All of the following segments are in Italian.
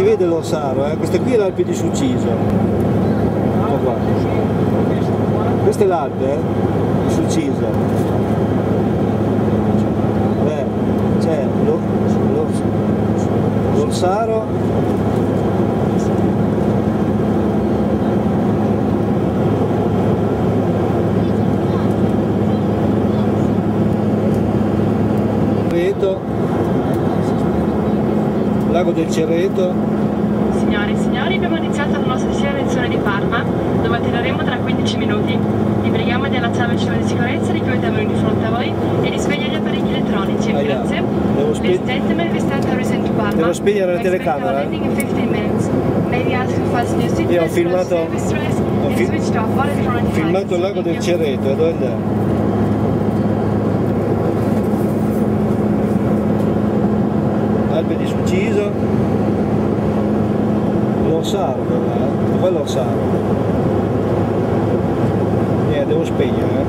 qui è dell'Orsaro, eh? questa qui è l'Alpe di Succiso. Questa è l'Alpe, eh? di Succiso. Beh, c'è lo- lo- l'Orsaro. Cerreto, Lago del Cerreto, Signore e signori, abbiamo iniziato la nostra sia lezione di Parma, dove atterreremo tra 15 minuti. Vi preghiamo di allacciare il cinema di sicurezza avete di fronte a voi e di spegnere gli apparecchi elettronici. Ah, yeah. Grazie. Devo spe- Ladies and gentlemen, we stand to return to Parma. Devo spegnere la telecamera, our eh? landing in 15 minutes. May we ask you to fasten your seatbelts, Io ho filmato- ho fi- Ho filmato il lago del. Cerreto, e dove andare? albe di Sucisa, l'Orsaro, eh? dov'è l'Orsaro? Eh, devo spegnere. Eh.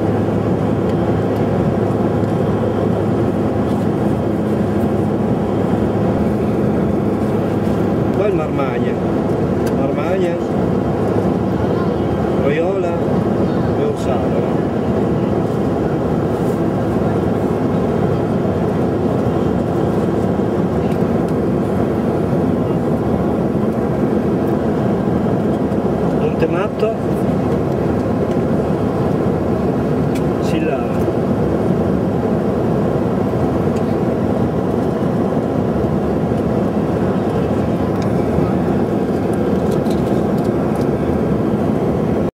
Poi il Marmagna, Marmagna, Roiola e Orsaro. Eh. sistemato